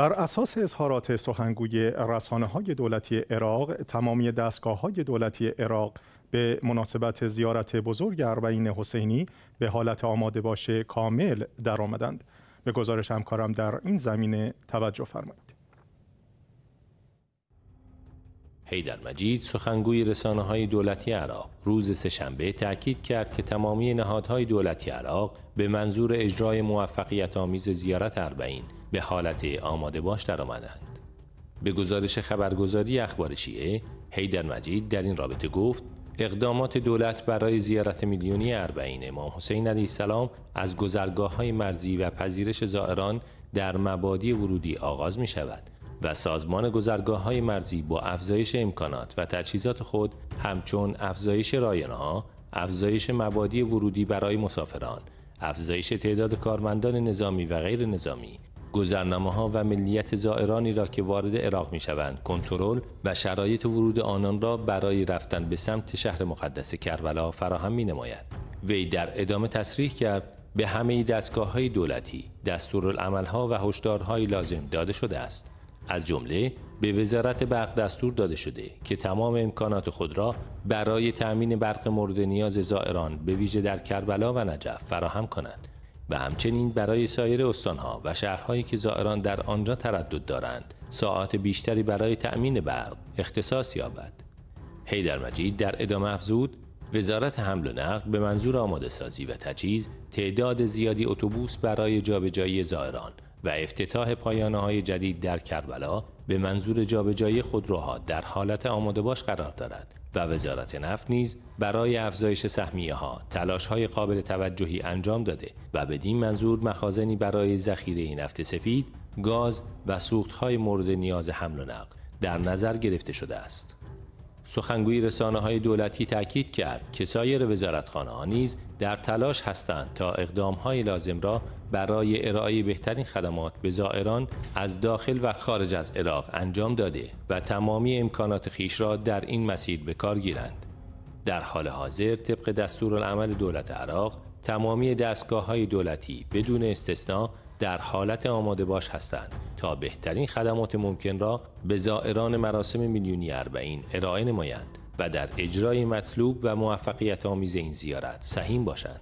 بر اساس اظهارات سخنگوی رسانه های دولتی عراق تمامی دستگاه های دولتی عراق به مناسبت زیارت بزرگ اربعین حسینی به حالت آماده باشه کامل درآمدند. به گزارش همکارم در این زمینه توجه فرمایید. حیدر مجید سخنگوی رسانه های دولتی عراق روز سهشنبه تاکید کرد که تمامی نهادهای دولتی عراق به منظور اجرای موفقیت آمیز زیارت اربعین به حالت آماده باش درآمدند. به گزارش خبرگزاری اخبار شیعه حیدر مجید در این رابطه گفت اقدامات دولت برای زیارت میلیونی اربعین امام حسین علیه السلام از گذرگاه های مرزی و پذیرش زائران در مبادی ورودی آغاز می شود و سازمان گذرگاه های مرزی با افزایش امکانات و تجهیزات خود همچون افزایش رایانه افزایش مبادی ورودی برای مسافران، افزایش تعداد کارمندان نظامی و غیر نظامی، گذرنامه ها و ملیت زائرانی را که وارد عراق می شوند کنترل و شرایط ورود آنان را برای رفتن به سمت شهر مقدس کربلا فراهم می نماید. وی در ادامه تصریح کرد به همه دستگاه های دولتی ها و هشدارهای لازم داده شده است. از جمله به وزارت برق دستور داده شده که تمام امکانات خود را برای تأمین برق مورد نیاز زائران به ویژه در کربلا و نجف فراهم کند و همچنین برای سایر استانها و شهرهایی که زائران در آنجا تردد دارند ساعات بیشتری برای تأمین برق اختصاص یابد. حیدر مجید در ادامه افزود وزارت حمل و نقل به منظور آماده سازی و تجهیز تعداد زیادی اتوبوس برای جابجایی زائران و افتتاح پایانه های جدید در کربلا به منظور جابجایی خودروها در حالت آماده باش قرار دارد و وزارت نفت نیز برای افزایش سهمیه ها تلاش های قابل توجهی انجام داده و بدین منظور مخازنی برای ذخیره نفت سفید، گاز و سوخت های مورد نیاز حمل و نقل در نظر گرفته شده است. سخنگوی رسانه های دولتی تاکید کرد که سایر وزارتخانه ها نیز در تلاش هستند تا اقدام های لازم را برای ارائه بهترین خدمات به زائران از داخل و خارج از عراق انجام داده و تمامی امکانات خیش را در این مسیر به کار گیرند. در حال حاضر طبق دستورالعمل دولت عراق تمامی دستگاه های دولتی بدون استثنا در حالت آماده باش هستند تا بهترین خدمات ممکن را به زائران مراسم میلیونی اربعین ارائه نمایند و در اجرای مطلوب و موفقیت آمیز این زیارت سهیم باشند.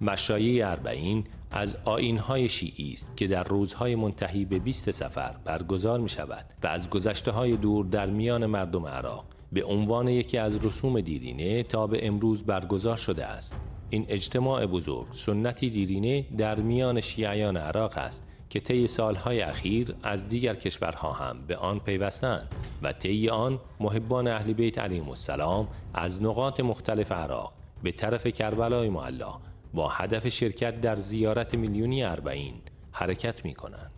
مشایع اربعین از آینهای شیعی است که در روزهای منتهی به 20 سفر برگزار می شود و از گذشته های دور در میان مردم عراق به عنوان یکی از رسوم دیرینه تا به امروز برگزار شده است. این اجتماع بزرگ سنتی دیرینه در میان شیعیان عراق است که طی سالهای اخیر از دیگر کشورها هم به آن پیوستند و طی آن محبان اهل بیت علیهم السلام از نقاط مختلف عراق به طرف کربلای معلا با هدف شرکت در زیارت میلیونی اربعین حرکت می کنند.